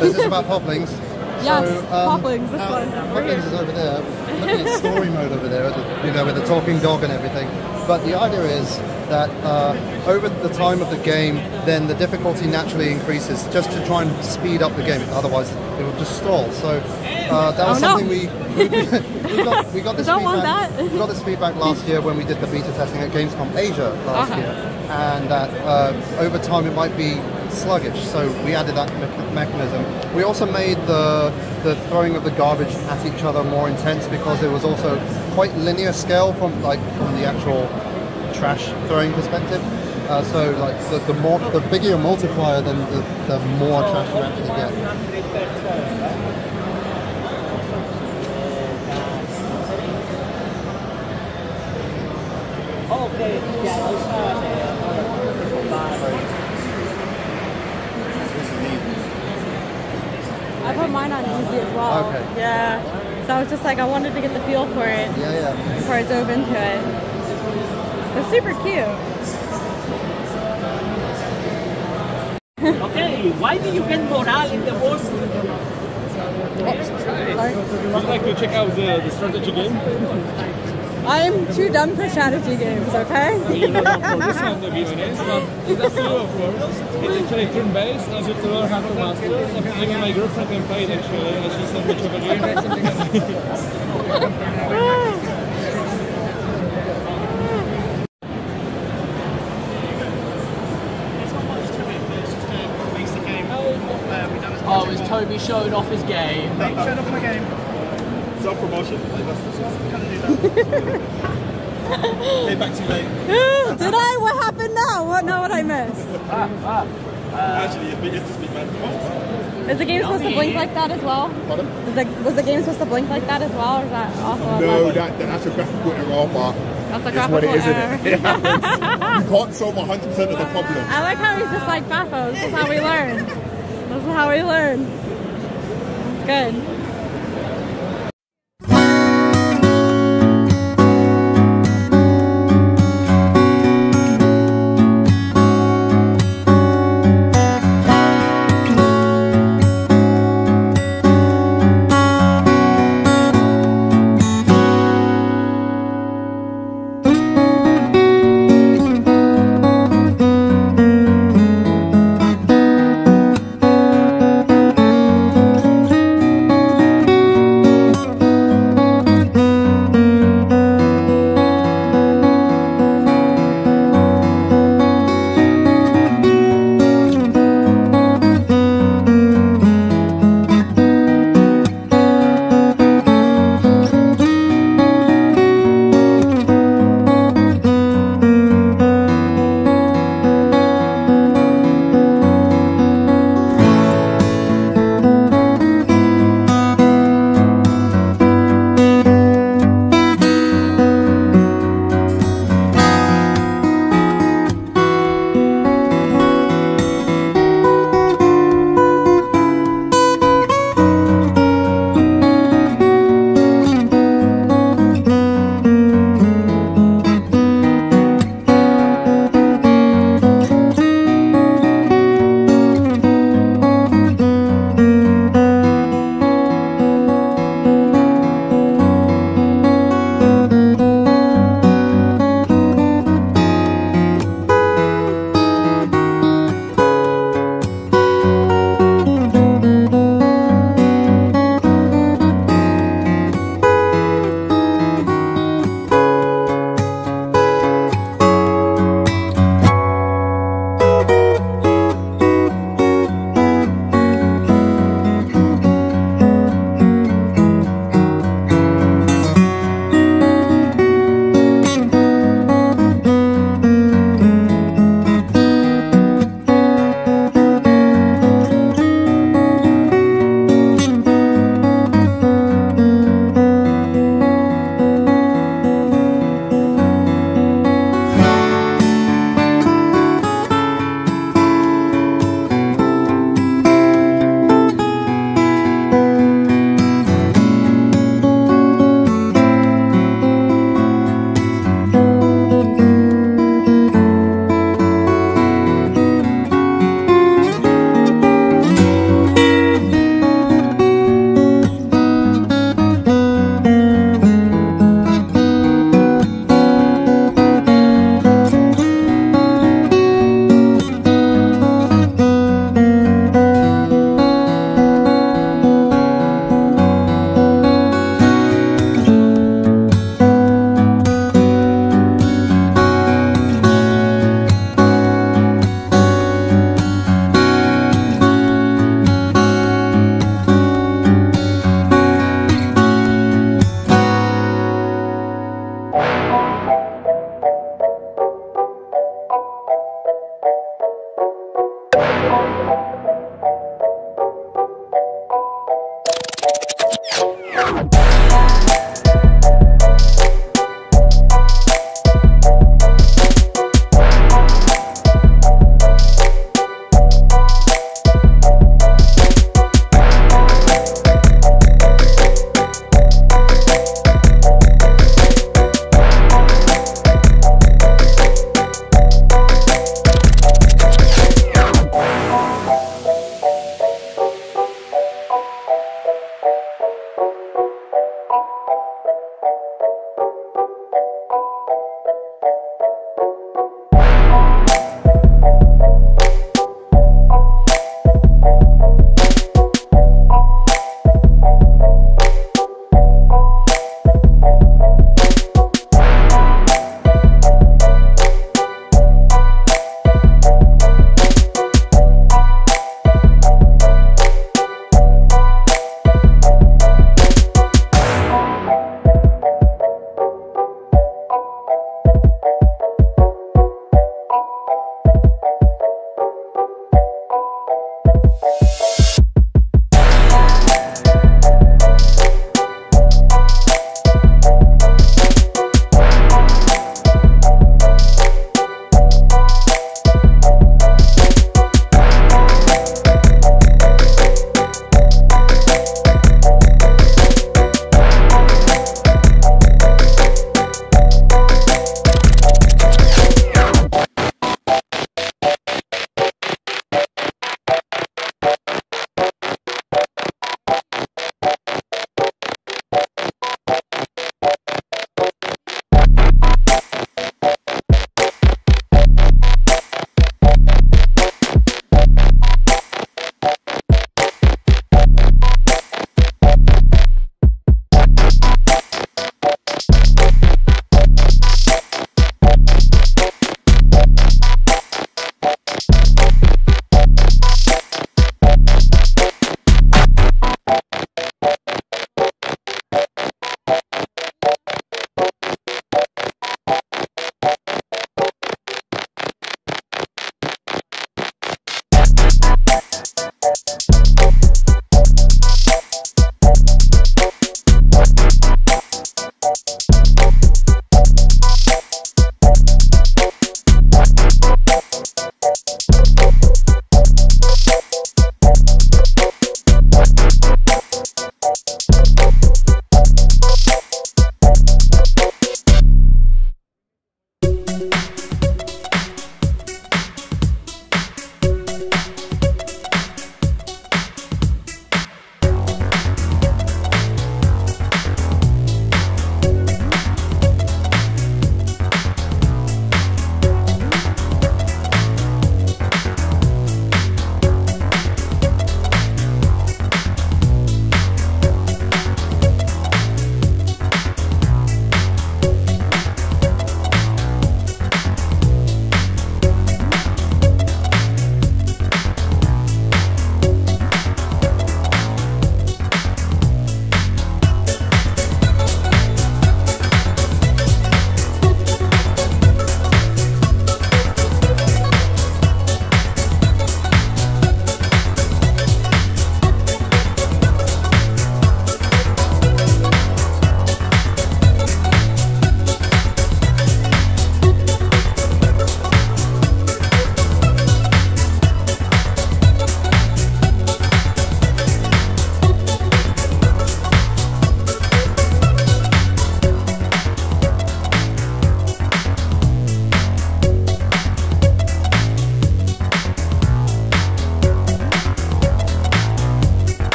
This is about Poplings. Yes, So, um, Poplings, this uh, one. Poplings is over there. Looking at story mode over there, you know, with the talking dog and everything. But the idea is that uh, over the time of the game, then the difficulty naturally increases just to try and speed up the game. Otherwise, it will just stall. So uh, that was Oh, no. something we we, we got. We got this Don't feedback. that. We got this feedback last year when we did the beta testing at Gamescom Asia last Uh-huh. year, and that uh, over time it might be sluggish. So we added that me- mechanism. We also made the the throwing of the garbage at each other more intense because it was also quite linear scale from like from the actual trash throwing perspective. Uh, so like the, the more the bigger your multiplier, then the, the more trash you actually get. I put mine on easy as well. Okay. Yeah. So I was just like, I wanted to get the feel for it Yeah, yeah. before I dove into it. It's super cute. Okay, why do you get morale in the worst? Oh, sorry. Would you like to check out the, the strategy game? I am too dumb for strategy games, okay? You're not up for this one, to be honest, but it's up to you, of course. It's actually turn-based, as you to learn how to master. Even my girlfriend can play it, actually, and she's not much of a gamer. Oh, is Toby showing off his game? Hey, showing off my game? Self-promotion. Came back too late. Did I? What happened now? What? No, what I missed? Actually, you've been to speak man. Is the game supposed to blink like that as well? Pardon? The, was the game supposed to blink like that as well, or is that also? No, that, that's a graphical error, but That's a graphical it is, isn't error. it? It you can't solve 100% of the problem. I like how he's just like Fafo. This is how we learn. This is how we learn. It's good.